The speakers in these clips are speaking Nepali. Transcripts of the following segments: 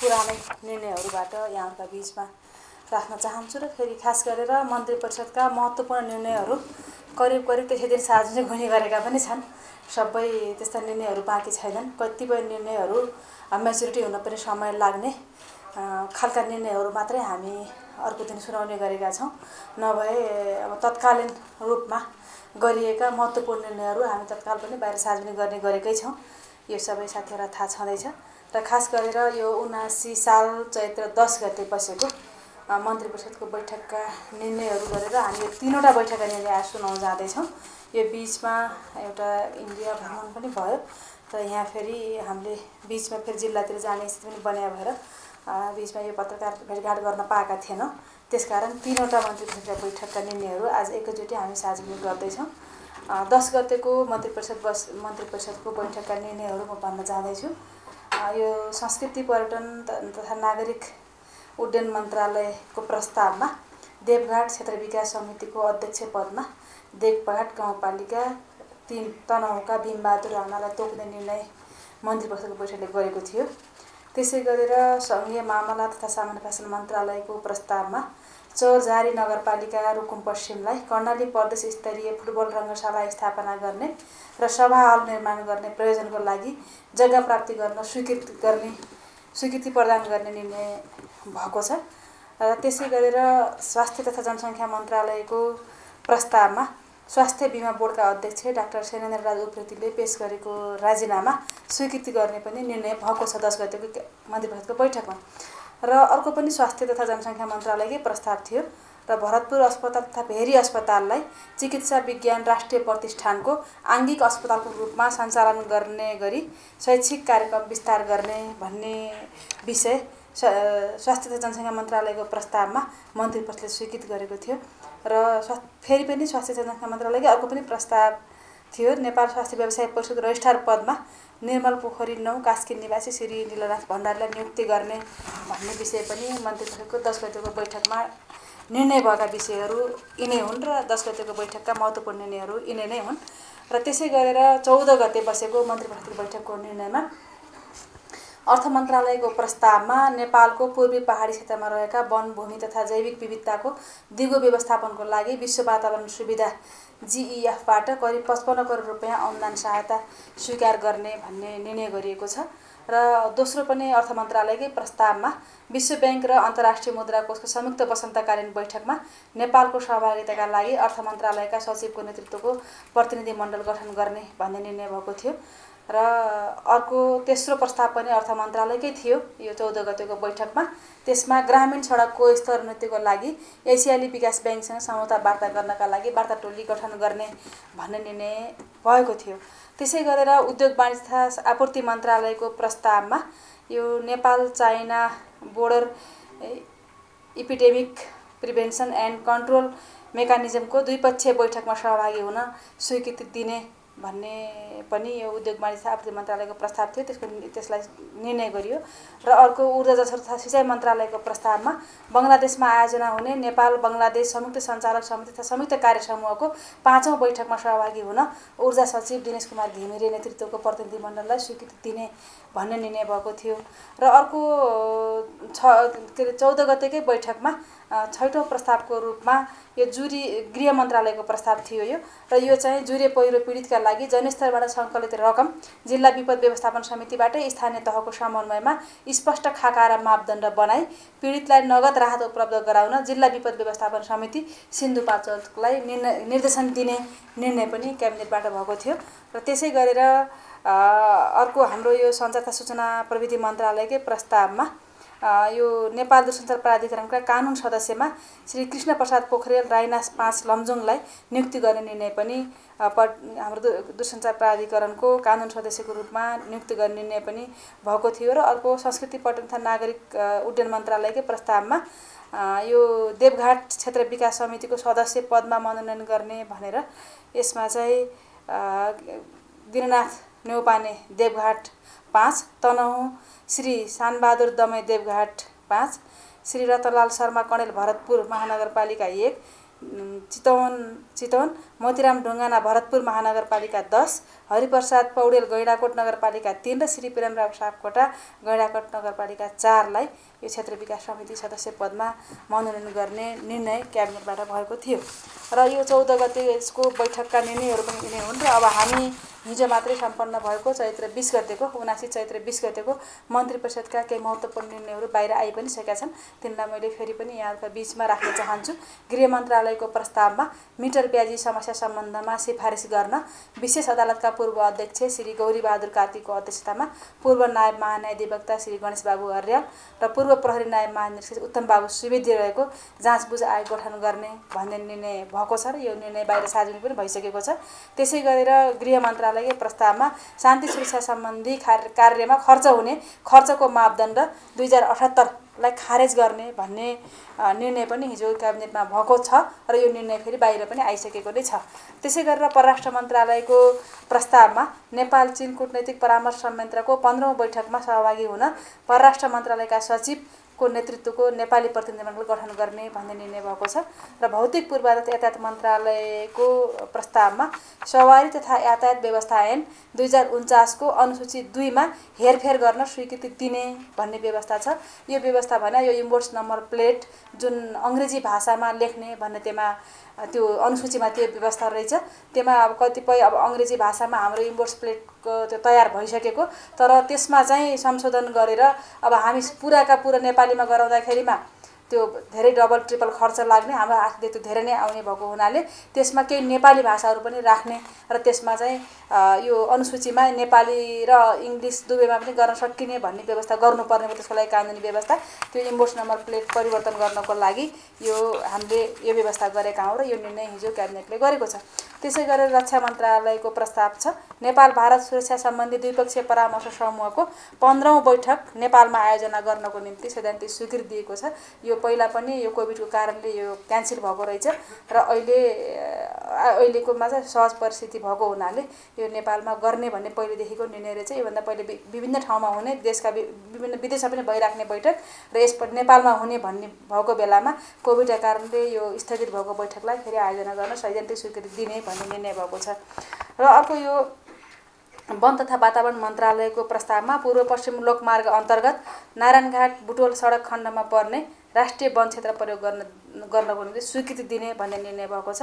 पुरानै निर्णयहरूबाट यहाँहरूका बिचमा राख्न चाहन्छु र फेरि खास गरेर मन्त्री परिषदका महत्त्वपूर्ण निर्णयहरू करिब करिब त्यसै दिन सार्वजनिक हुने गरेका पनि छन्। सबै त्यस्ता निर्णयहरू बाँकी छैनन्। कतिपय निर्णयहरू मेच्युरिटी हुन पनि समय लाग्ने खालका निर्णयहरू मात्रै हामी अर्को दिन सुनाउने गरेका छौँ। नभए अब तत्कालीन रूपमा गरिएका महत्त्वपूर्ण निर्णयहरू हामी तत्काल पनि बाहिर सार्वजनिक गर्ने गरेकै छौँ। यो सबै साथीहरूलाई थाहा छँदैछ। र खास गरेर यो उनासी साल चैत्र दस गते बसेको मन्त्री परिषदको बैठकका निर्णयहरू गरेर हामी यो तिनवटा बैठकका निर्णय आज सुनाउन जाँदैछौँ। यो बिचमा एउटा इन्डिया भ्रमण पनि भयो। र यहाँ फेरि हामीले बिचमा फेरि जिल्लातिर जाने स्थिति पनि बन्या भएर बिचमा यो पत्रकार भेटघाट गर्न पाएका थिएनौँ। त्यसकारण तिनवटा मन्त्री परिषदका बैठकका निर्णयहरू आज एकैचोटि हामी सार्वजनिक गर्दैछौँ। दस गतेको मन्त्री परिषद बस मन्त्री परिषदको बैठकका निर्णयहरू म भन्न चाहँदैछु यो संस्कृति पर्यटन तथा नागरिक उड्डयन मन्त्रालयको प्रस्तावमा देवघाट क्षेत्र विकास समितिको अध्यक्ष पदमा देवघाट गाउँपालिका तिन तनहुका भीमबहादुर राणालाई तोक्ने निर्णय मन्त्री परिषदको बैठकले गरेको थियो। त्यसै गरेर सङ्घीय मामला तथा सामान्य शासन मन्त्रालयको प्रस्तावमा चौरझारी नगरपालिका रुकुम पश्चिमलाई कर्णाली प्रदेश स्तरीय फुटबल रङ्गशाला स्थापना गर्ने र सभा हल निर्माण गर्ने प्रयोजनको लागि जग्गा प्राप्ति गर्न स्वीकृति गर्ने स्वीकृति प्रदान गर्ने निर्णय भएको छ। र त्यसै गरेर स्वास्थ्य तथा जनसङ्ख्या मन्त्रालयको प्रस्तावमा स्वास्थ्य बिमा बोर्डका अध्यक्ष डाक्टर सेनेन्द्र राज उप्रेतीले पेस गरेको राजीनामा स्वीकृति गर्ने पनि निर्णय भएको छ दस गतेको मन्त्री परिषदको बैठकमा। र अर्को पनि स्वास्थ्य तथा जनसङ्ख्या मन्त्रालयकै प्रस्ताव थियो र भरतपुर अस्पताल तथा भेरी अस्पताललाई चिकित्सा विज्ञान राष्ट्रिय प्रतिष्ठानको आङ्गिक अस्पतालको रूपमा सञ्चालन गर्ने गरी शैक्षिक कार्यक्रम विस्तार गर्ने भन्ने विषय स्वास्थ्य तथा जनसङ्ख्या मन्त्रालयको प्रस्तावमा मन्त्री परिषदले स्वीकृत गरेको थियो र फेरि पनि स्वास्थ्य जनसङ्ख्या मन्त्रालयकै अर्को पनि प्रस्ताव थियो। नेपाल स्वास्थ्य व्यवसाय परिषद रजिस्ट्रार पदमा निर्मल पोखरी नौ कास्किन निवासी श्री निलनाथ भण्डारीलाई नियुक्ति गर्ने भन्ने विषय पनि मन्त्री परिषदको दस गतिको बैठकमा निर्णय भएका विषयहरू यिनै हुन् र दस गतिको बैठकका महत्त्वपूर्ण निर्णयहरू यिनै नै हुन्। र त्यसै गरेर चौध गते बसेको मन्त्री परिषदको बैठकको निर्णयमा अर्थ मन्त्रालयको प्रस्तावमा नेपालको पूर्वी पहाडी क्षेत्रमा रहेका वन भूमि तथा जैविक विविधताको दिगो व्यवस्थापनको लागि विश्व वातावरण सुविधा जिइएफबाट करिब पचपन्न करोड रुपियाँ अनुदान सहायता स्वीकार गर्ने भन्ने निर्णय गरिएको छ र दोस्रो पनि अर्थ मन्त्रालयकै प्रस्तावमा विश्व ब्याङ्क र अन्तर्राष्ट्रिय मुद्रा कोषको संयुक्त वसन्तकालीन बैठकमा नेपालको सहभागिताका लागि अर्थ मन्त्रालयका सचिवको नेतृत्वको प्रतिनिधि मण्डल गठन गर्ने भन्ने निर्णय भएको थियो। र अर्को तेस्रो प्रस्ताव पनि अर्थ मन्त्रालयकै थियो यो चौध गतेको बैठकमा। त्यसमा ग्रामीण सडकको स्तरोन्नतिको लागि एसियाली विकास ब्याङ्कसँग समझौता वार्ता गर्नका लागि वार्ता टोली गठन गर्ने भन्ने निर्णय भएको थियो। त्यसै गरेर उद्योग वाणिज्य तथा आपूर्ति मन्त्रालयको प्रस्तावमा यो Nepal China border epidemic prevention and control मेकानिजमको द्विपक्षीय बैठकमा सहभागी हुन स्वीकृति दिने भन्ने पनि यो उद्योग वाणिज्य आपूर्ति मन्त्रालयको प्रस्ताव थियो। त्यसको त्यसलाई निर्णय गरियो। र अर्को ऊर्जा जल तथा सिँचाइ मन्त्रालयको प्रस्तावमा बङ्गलादेशमा आयोजना हुने नेपाल बङ्गलादेश संयुक्त सञ्चालक समिति तथा संयुक्त कार्य समूहको पाँचौँ बैठकमा सहभागी हुन ऊर्जा सचिव दिनेश कुमार घिमिरे नेतृत्वको प्रतिनिधिमण्डललाई स्वीकृति दिने भन्ने निर्णय भएको थियो। र अर्को छ के अरे चौध गतेकै बैठकमा छैटौँ प्रस्तावको रूपमा यो जुरी गृह मन्त्रालयको प्रस्ताव थियो यो। र यो चाहिँ जुरे पहिरो पीडितका लागि जनस्तरबाट सङ्कलित रकम जिल्ला विपद व्यवस्थापन समितिबाटै स्थानीय तहको समन्वयमा स्पष्ट खाका र मापदण्ड बनाई पीडितलाई नगद राहत उपलब्ध गराउन जिल्ला विपद व्यवस्थापन समिति सिन्धुपाल्चोकलाई निर्णय निर्देशन दिने निर्णय पनि क्याबिनेटबाट भएको थियो। र त्यसै गरेर अर्को हाम्रो यो सञ्चार तथा सूचना प्रविधि मन्त्रालयकै प्रस्तावमा यो नेपाल दूरसञ्चार प्राधिकरणका कानुन सदस्यमा श्री कृष्ण प्रसाद पोखरेल राइनास पाँच लमजुङलाई नियुक्ति गर्ने निर्णय पनि हाम्रो दूरसञ्चार प्राधिकरणको कानुन सदस्यको रूपमा नियुक्ति गर्ने निर्णय पनि भएको थियो र अर्को संस्कृति पर्यटन तथा नागरिक उड्डयन मन्त्रालयकै प्रस्तावमा यो देवघाट क्षेत्र विकास समितिको सदस्य पदमा मनोनयन गर्ने भनेर यसमा चाहिँ दिननाथ नेउपाने देवघाट पाँच तनहुँ श्री शानबहादुर दमै देवघाट पाँच श्री रतनलाल शर्मा कणेल भरतपुर महानगरपालिका एक चितवन चितवन मोतीराम ढुङ्गाना भरतपुर महानगरपालिका दस हरिप्रसाद पौडेल गैँडाकोट नगरपालिका तिन र श्री प्रेमराव सापकोटा गैँडाकोट नगरपालिका चारलाई यो क्षेत्र विकास समिति सदस्य पदमा मनोनयन गर्ने निर्णय क्याबिनेटबाट भएको थियो। र यो चौध गतेको बैठकका निर्णयहरू पनि यिनै हुन् र अब हामी हिजो मात्रै सम्पन्न भएको चैत्र बिस गतेको उनासी चैत्र बिस गतेको मन्त्री परिषदका केही महत्त्वपूर्ण निर्णयहरू बाहिर आइ पनि सकेका छन्। तिनलाई मैले फेरि पनि यहाँका बिचमा राख्न चाहन्छु। गृह मन्त्रालयको प्रस्तावमा मिटर ब्याजी समस्या सम्बन्धमा सिफारिस गर्न विशेष अदालतका पूर्व अध्यक्ष श्री गौरीबहादुर कार्कीको अध्यक्षतामा पूर्व नायब महान्यायाधिवक्ता श्री गणेश बाबु अर्याल र पूर्व प्रहरी नायब महानिर्देशक उत्तम बाबु सुवेदी रहेको जाँचबुझ आयोग गठन गर्ने भन्ने निर्णय भएको छ र यो निर्णय बाहिर सार्वजनिक पनि भइसकेको छ। त्यसै गरेर गृह मन्त्रालय मन्त्रालयकै प्रस्तावमा शान्ति सुरक्षा सम्बन्धी कार्यमा खर्च हुने खर्चको मापदण्ड दुई हजार अठहत्तरलाई खारेज गर्ने भन्ने निर्णय पनि हिजो क्याबिनेटमा भएको छ र यो निर्णय फेरि बाहिर पनि आइसकेको नै छ। त्यसै गरेर परराष्ट्र मन्त्रालयको प्रस्तावमा नेपाल चिन कुटनैतिक परामर्श संयन्त्रको पन्ध्रौँ बैठकमा सहभागी हुन परराष्ट्र मन्त्रालयका सचिव को नेतृत्वको नेपाली प्रतिनिधिमण्डल गठन गर्ने भन्ने निर्णय भएको छ र भौतिक पूर्वाधार यातायात मन्त्रालयको प्रस्तावमा सवारी तथा यातायात व्यवस्था ऐन दुई हजार उन्चासको अनुसूची दुईमा हेरफेर गर्न स्वीकृति दिने भन्ने व्यवस्था छ। यो व्यवस्था भने यो इम्बोर्स नम्बर प्लेट जुन अङ्ग्रेजी भाषामा लेख्ने भन्ने त्यहाँ त्यो अनुसूचीमा त्यो व्यवस्था रहेछ। त्यसमा अब कतिपय अब अङ्ग्रेजी भाषामा हाम्रो इम्बोर्स प्लेटको त्यो तयार भइसकेको। तर त्यसमा चाहिँ संशोधन गरेर अब हामी पुराका पुरा नेपालीमा गराउँदाखेरिमा त्यो धेरै डबल ट्रिपल खर्च लाग्ने हाम्रो हातले त्यो धेरै नै आउने भएको हुनाले त्यसमा केही नेपाली भाषाहरू पनि राख्ने र त्यसमा चाहिँ यो अनुसूचीमा नेपाली र इङ्ग्लिस दुवैमा पनि गर्न सकिने भन्ने व्यवस्था गर्नुपर्ने त्यसको लागि कानुनी व्यवस्था। त्यो इम्बोर्स नम्बर प्लेट परिवर्तन गर्नको लागि यो हामीले यो व्यवस्था गरेका हौँ र यो निर्णय हिजो क्याबिनेटले गरेको छ। त्यसै गरेर रक्षा मन्त्रालयको प्रस्ताव छ नेपाल भारत सुरक्षा सम्बन्धी द्विपक्षीय परामर्श समूहको पन्ध्रौँ बैठक नेपालमा आयोजना गर्नको निम्ति सैद्धान्तिक स्वीकृति दिएको छ। यो पहिला पनि यो कोभिडको कारणले यो क्यान्सल भएको रहेछ र अहिले अहिलेकोमा चाहिँ सहज परिस्थिति भएको हुनाले यो नेपालमा गर्ने भन्ने पहिलेदेखिको निर्णय रहेछ योभन्दा पहिले विभिन्न ठाउँमा हुने देशका विभिन्न विदेशमा पनि भइराख्ने बैठक र यसपल्ट नेपालमा हुने भन्ने भएको बेलामा कोभिडका कारणले यो स्थगित भएको बैठकलाई फेरि आयोजना गर्न सैद्धान्तिक स्वीकृति दिने भन्ने निर्णय भएको छ। र अर्को यो वन तथा वातावरण मन्त्रालयको प्रस्तावमा पूर्व पश्चिम लोकमार्ग अन्तर्गत नारायणघाट बुटोल सडक खण्डमा पर्ने राष्ट्रिय वन क्षेत्र प्रयोग गर्न गर्नको निम्ति स्वीकृति दिने भन्ने निर्णय भएको छ।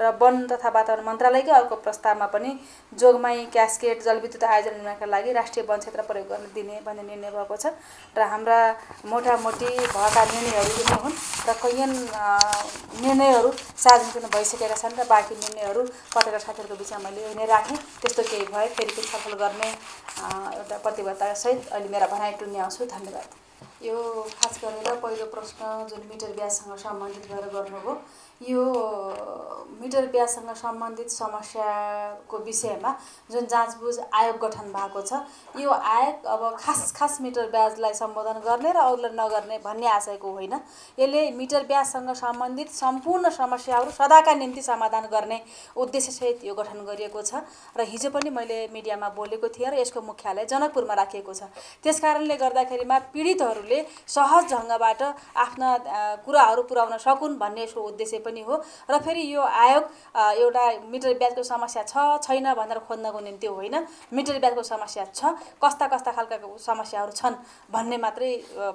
र वन तथा वातावरण मन्त्रालयकै अर्को प्रस्तावमा पनि जोगमाई क्यासकेट जलविद्युत आयोजना निर्माणका लागि राष्ट्रिय वन क्षेत्र प्रयोग गर्न दिने भन्ने निर्णय भएको छ। र हाम्रा मोटामोटी भएका निर्णयहरू पनि हुन् र कैयन निर्णयहरू सार्वजनिक भइसकेका छन् र बाँकी निर्णयहरू पत्रकार साथीहरूको बिचमा मैले यही नै राखेँ। त्यस्तो केही भए फेरि पनि सफल गर्ने एउटा प्रतिबद्धतासहित अहिले मेरा भनाइ टुङ्ग्याउँछु। धन्यवाद। यो खास गरेर पहिलो प्रश्न जुन मिटर ब्याजसँग सम्बन्धित गरेर गर्नुभयो यो मिटर ब्याजसँग सम्बन्धित समस्याको विषयमा जुन जाँचबुझ आयोग गठन भएको छ यो आयोग अब खास खास मिटर ब्याजलाई सम्बोधन गर्ने र अरूलाई नगर्ने भन्ने आशयको होइन। यसले मिटर ब्याजसँग सम्बन्धित सम्पूर्ण समस्याहरू सदाका निम्ति समाधान गर्ने उद्देश्यसहित यो गठन गरिएको छ र हिजो पनि मैले मिडियामा बोलेको थिएँ र यसको मुख्यालय जनकपुरमा राखिएको छ। त्यस कारणले गर्दाखेरिमा पीडितहरूले सहज ढङ्गबाट आफ्ना कुराहरू पुर्याउन सकुन् भन्ने यसको उद्देश्य पनि हो र फेरि यो आयोग एउटा मिटर ब्याजको समस्या छ छैन भनेर खोज्नको निम्ति होइन मिटर ब्याजको समस्या छ कस्ता कस्ता खालका समस्याहरू छन् भन्ने मात्रै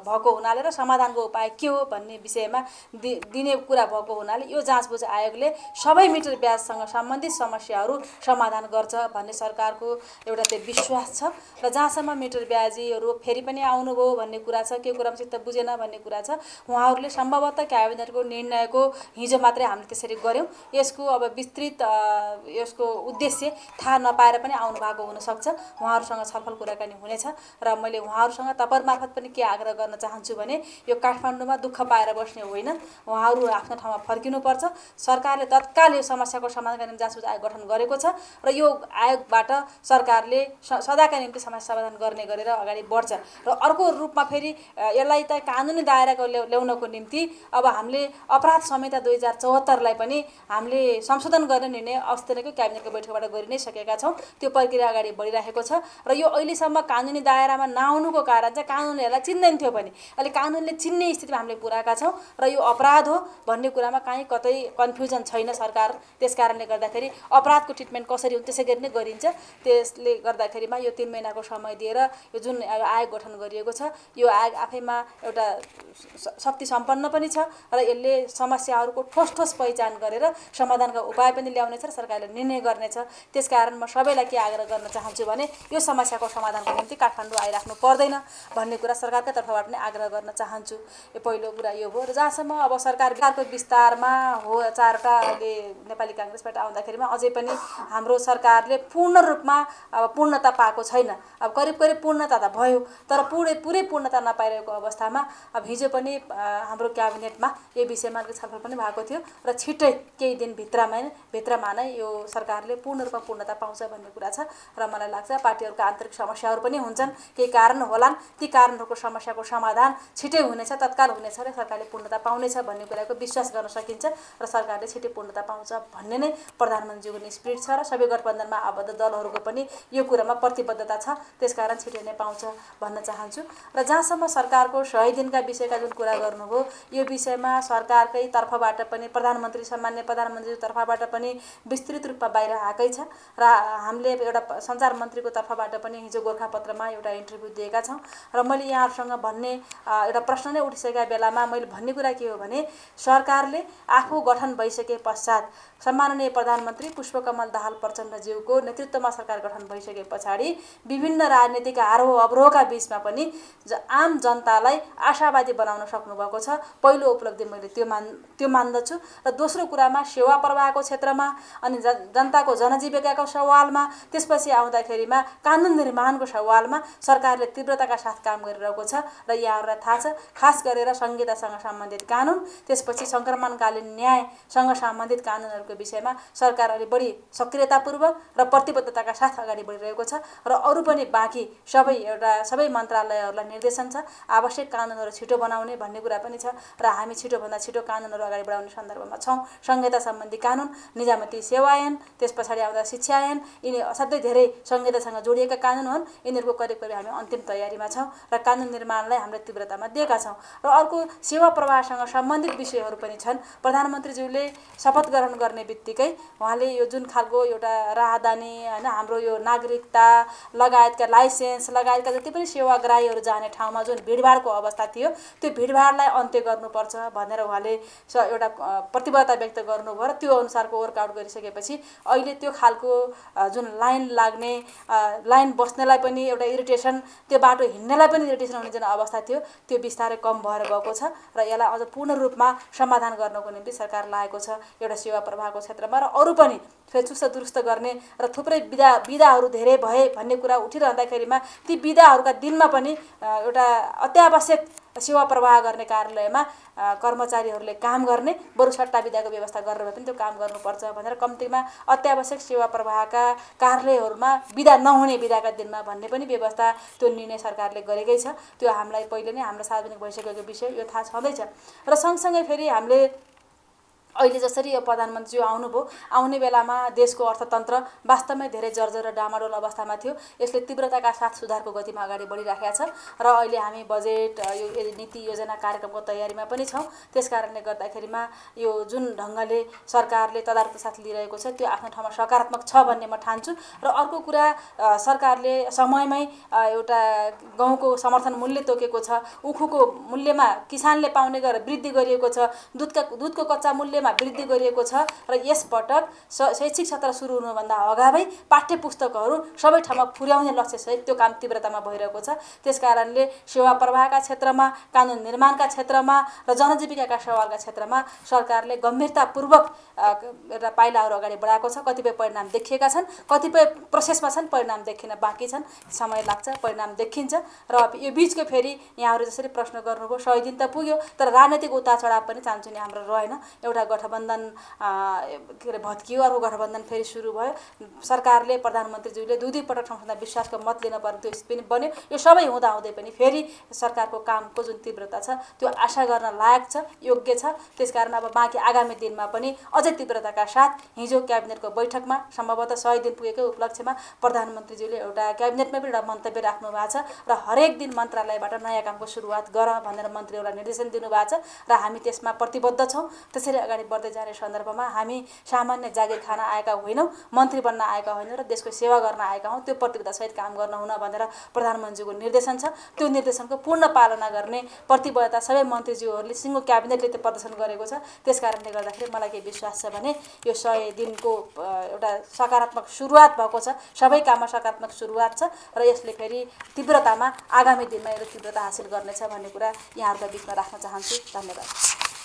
भएको हुनाले र समाधानको उपाय के हो भन्ने विषयमा दि दिने कुरा भएको हुनाले यो जाँचबुझ आयोगले सबै मिटर ब्याजसँग सम्बन्धित समस्याहरू समाधान गर्छ भन्ने सरकारको एउटा त्यो विश्वास छ र जहाँसम्म मिटर ब्याजीहरू फेरि पनि आउनुभयो भन्ने कुरा छ के कुरामा चित्त बुझेन भन्ने कुरा छ उहाँहरूले सम्भवतः क्याबिनेटको निर्णयको हिजो मात्रै हामीले त्यसरी गऱ्यौँ। यसको अब विस्तृत यसको उद्देश्य थाहा नपाएर पनि आउनु भएको हुनसक्छ। उहाँहरूसँग छलफल कुराकानी हुनेछ र मैले उहाँहरूसँग तपाईँ मार्फत पनि के आग्रह गर्न चाहन्छु भने यो काठमाडौँमा दुःख पाएर बस्ने होइन। उहाँहरू आफ्नो ठाउँमा फर्किनुपर्छ। सरकारले तत्काल यो समस्याको समाधानका निम्ति जाँचबुझ आयोग गठन गरेको छ र यो आयोगबाट सरकारले सदाका निम्ति समस्या समाधान गर्ने गरेर अगाडि बढ्छ। र अर्को रूपमा फेरि यसलाई त कानुनी दायराको ल्याउ ल्याउनको निम्ति अब हामीले अपराध संहिता दुई हजार चौहत्तरलाई पनि हामीले संशोधन गर्ने निर्णय अस्ति नैको क्याबिनेटको बैठकबाट गरि नै सकेका छौँ। त्यो प्रक्रिया अगाडि बढिरहेको छ र यो अहिलेसम्म कानुनी दायरामा नआउनुको कारण चाहिँ कानुनहरूलाई चिन्दैन थियो भने अहिले कानुनले चिन्ने स्थितिमा हामीले पुऱ्याएका छौँ र यो अपराध हो भन्ने कुरामा काहीँ कतै कन्फ्युजन छैन सरकार। त्यस कारणले गर्दाखेरि अपराधको ट्रिटमेन्ट कसरी हुन्छ त्यसै गरी नै गरिन्छ। त्यसले गर्दाखेरिमा यो तिन महिनाको समय दिएर यो जुन आयोग गठन गरिएको छ यो आयोग आफैमा एउटा शक्ति सम्पन्न पनि छ र यसले समस्याहरूको ठोस ठोस पहिचान गरेर समाधानका उपाय पनि ल्याउनेछ र सरकारले निर्णय गर्नेछ। त्यसकारण म सबैलाई के आग्रह गर्न चाहन्छु भने यो समस्याको समाधानको निम्ति काठमाडौँ आइराख्नु पर्दैन भन्ने कुरा सरकारकै तर्फबाट पनि आग्रह गर्न चाहन्छु। यो पहिलो कुरा यो हो। र जहाँसम्म अब सरकारको विस्तारमा हो चारवटा अहिले नेपाली काङ्ग्रेसबाट आउँदाखेरिमा अझै पनि हाम्रो सरकारले पूर्ण रूपमा अब पूर्णता पाएको छैन। अब करिब करिब पूर्णता त भयो तर पुरै पुरै पूर्णता नपाइरहेको अवस्थामा अब हिजो पनि हाम्रो क्याबिनेटमा यो विषयमा छलफल पनि भएको थियो। र छिट्टै केही दिनभित्रमा भित्रमा नै यो सरकारले पूर्ण रूपमा पूर्णता पाउँछ भन्ने कुरा छ र मलाई लाग्छ पार्टीहरूका आन्तरिक समस्याहरू पनि हुन्छन्। केही कारण होलान् ती कारणहरूको समस्याको समाधान छिटै हुनेछ तत्काल हुनेछ र सरकारले पूर्णता पाउनेछ भन्ने कुराको विश्वास गर्न सकिन्छ र सरकारले छिटै पूर्णता पाउँछ भन्ने नै प्रधानमन्त्रीको निस्पिरिट छ र सबै गठबन्धनमा आबद्ध दलहरूको पनि यो कुरामा प्रतिबद्धता छ। त्यसकारण छिटै नै पाउँछ भन्न चाहन्छु। र जहाँसम्म सरकारको सय दिनका विषयका जुन कुरा गर्नुभयो यो विषयमा सरकारकै तर्फबाट पनि प्रधानमन्त्री सामान्य प्रधानमन्त्रीको तर्फबाट पनि विस्तृत रूपमा बाहिर आएकै छ र हामीले एउटा सञ्चार मन्त्रीको तर्फबाट पनि हिजो गोर्खापत्रमा एउटा इन्टरभ्यू दिएका छौँ र मैले यहाँहरूसँग भन्ने एउटा प्रश्न नै उठिसकेका बेलामा मैले भन्ने कुरा के हो भने सरकारले आफू गठन भइसके पश्चात सम्माननीय प्रधानमन्त्री पुष्पकमल दाहाल प्रचण्डज्यूको नेतृत्वमा सरकार गठन भइसके पछाडि विभिन्न राजनीतिक आरोह अवरोहका बिचमा पनि आम जनतालाई आशावादी बनाउन सक्नुभएको छ। पहिलो उपलब्धि मैले त्यो मान त्यो मान्दछु। र दोस्रो कुरामा सेवा प्रवाहको क्षेत्रमा अनि जनताको जनजीविकाको सवालमा त्यसपछि आउँदाखेरिमा कानुन निर्माणको सवालमा सरकारले तीव्रताका साथ काम गरिरहेको छ र यहाँहरूलाई थाहा छ खास गरेर संहितासँग सम्बन्धित कानुन त्यसपछि सङ्क्रमणकालीन न्यायसँग सम्बन्धित कानुनहरूको विषयमा सरकार अलि बढी सक्रियतापूर्वक र प्रतिबद्धताका साथ अगाडि बढिरहेको छ र अरू पनि बाँकी सबै एउटा सबै मन्त्रालयहरूलाई निर्देशन छ आवश्यक कानुनहरू छिटो बनाउने भन्ने कुरा पनि छ र हामी छिटोभन्दा छिटो कानुनहरू अगाडि बढाउने सन्दर्भमा छौँ। संहिता सम्बन्धी कानुन निजामती सेवा ऐन त्यस पछाडि आउँदा शिक्षा ऐन यिनी असाध्यै धेरै संहितासँग जोडिएका कानुन हुन् यिनीहरूको करिब करिब हामी अन्तिम तयारीमा छौँ र कानुन निर्माणलाई हामीले तीव्रतामा दिएका छौँ। र अर्को सेवा प्रवाहसँग सम्बन्धित विषयहरू पनि छन्। प्रधानमन्त्रीज्यूले शपथ ग्रहण गर्ने बित्तिकै उहाँले यो जुन खालको एउटा राहदानी होइन हाम्रो यो नागरिकता लगायतका लाइसेन्स लगायतका जति पनि सेवाग्राहीहरू जाने ठाउँमा जुन भिडभाडको अवस्था थियो त्यो भिडभाडलाई अन्त्य गर्नुपर्छ भनेर उहाँले एउटा प्रतिबद्धता व्यक्त गर्नुभयो र त्यो अनुसारको वर्कआउट गरिसकेपछि अहिले त्यो खालको जुन लाइन लाग्ने लाइन बस्नेलाई पनि एउटा इरिटेसन त्यो बाटो हिँड्नेलाई पनि इरिटेसन हुने जुन अवस्था थियो त्यो बिस्तारै कम भएर गएको छ र यसलाई अझ पूर्ण रूपमा समाधान गर्नको निम्ति सरकार लागेको छ एउटा सेवा प्रवाहको क्षेत्रमा र अरू पनि फेरि चुस्त दुरुस्त गर्ने र थुप्रै विधा विधाहरू धेरै भए भन्ने कुरा उठिरहँदाखेरिमा ती विधाहरूका दिनमा पनि एउटा अत्यावश्यक सेवा प्रवाह गर्ने कार्यालयमा कर्मचारीहरूले काम गर्ने बरु सट्टा विधाको व्यवस्था गरेर भए पनि त्यो काम गर्नुपर्छ भनेर कम्तीमा अत्यावश्यक सेवा प्रवाहका कार्यालयहरूमा विधा नहुने विधाका दिनमा भन्ने पनि व्यवस्था त्यो निर्णय सरकारले गरेकै छ। त्यो हामीलाई पहिले नै हाम्रो सार्वजनिक भइसकेको विषय यो थाहा छँदैछ। र सँगसँगै फेरि हामीले अहिले जसरी यो प्रधानमन्त्री आउनुभयो आउने बेलामा देशको अर्थतन्त्र वास्तवमै धेरै जर्जर र डामाडोल अवस्थामा थियो। यसले तीव्रताका साथ सुधारको गतिमा अगाडि बढिराखेका छ र अहिले हामी बजेट यो नीति योजना कार्यक्रमको तयारीमा पनि छौँ त्यस कारणले गर्दाखेरिमा यो जुन ढङ्गले सरकारले तदारकको साथ लिइरहेको छ त्यो आफ्नो ठाउँमा सकारात्मक छ भन्ने म ठान्छु। र अर्को कुरा सरकारले समयमै एउटा गहुँको समर्थन मूल्य तोकेको छ उखुको मूल्यमा किसानले पाउने गरेर वृद्धि गरिएको छ दुधका दुधको कच्चा मूल्यमा सङ्ख्यामा वृद्धि गरिएको छ र यसपटक शैक्षिक सत्र सुरु हुनुभन्दा अगावै पाठ्य पुस्तकहरू सबै ठाउँमा पुर्याउने लक्ष्यसहित त्यो काम तीव्रतामा भइरहेको छ। त्यस कारणले सेवा प्रवाहका क्षेत्रमा कानुन निर्माणका क्षेत्रमा र जनजीविकाका सवालका क्षेत्रमा सरकारले गम्भीरतापूर्वक एउटा पाइलाहरू अगाडि बढाएको छ। कतिपय परिणाम देखिएका छन् कतिपय प्रोसेसमा छन् परिणाम देखिन बाँकी छन्। समय लाग्छ परिणाम देखिन्छ र यो बिचको फेरि यहाँहरू जसरी प्रश्न गर्नुभयो सय दिन त पुग्यो तर राजनैतिक उतार चढाव पनि चाहन्छु नि हाम्रो रहेन। एउटा गठबन्धन के अरे भत्कियो अर्को गठबन्धन फेरि सुरु भयो। सरकारले प्रधानमन्त्रीज्यूले दुई दुई पटक संसदमा विश्वासको मत लिन पर्ने त्यो स्थिति पनि बन्यो। यो सबै हुँदाहुँदै पनि फेरि सरकारको कामको जुन तीव्रता छ त्यो आशा गर्न लायक छ योग्य छ। त्यसकारण अब बाँकी आगामी दिनमा पनि अझै तीव्रताका साथ हिजो क्याबिनेटको बैठकमा सम्भवतः सय दिन पुगेको उपलक्ष्यमा प्रधानमन्त्रीज्यूले एउटा क्याबिनेटमै पनि एउटा मन्तव्य राख्नु भएको छ र हरेक दिन मन्त्रालयबाट नयाँ कामको सुरुवात गर भनेर मन्त्रीहरूलाई निर्देशन दिनुभएको छ र हामी त्यसमा प्रतिबद्ध छौँ। त्यसरी अगाडि बढ्दै जाने सन्दर्भमा हामी सामान्य जागिर खान आएका होइनौँ मन्त्री बन्न आएका होइनौँ र देशको सेवा गर्न आएका हौँ। त्यो प्रतिबद्धतासहित काम गर्न हुन भनेर प्रधानमन्त्रीको निर्देशन छ। त्यो निर्देशनको पूर्ण पालना गर्ने प्रतिबद्धता सबै मन्त्रीज्यूहरूले सिङ्गो क्याबिनेटले त्यो प्रदर्शन गरेको छ। त्यस कारणले गर्दाखेरि मलाई के विश्वास छ भने यो सय दिनको एउटा सकारात्मक सुरुवात भएको छ। सबै काममा सकारात्मक सुरुवात छ र यसले फेरि तीव्रतामा आगामी दिनमा एउटा तीव्रता हासिल गर्नेछ भन्ने कुरा यहाँहरूका बिचमा राख्न चाहन्छु। धन्यवाद।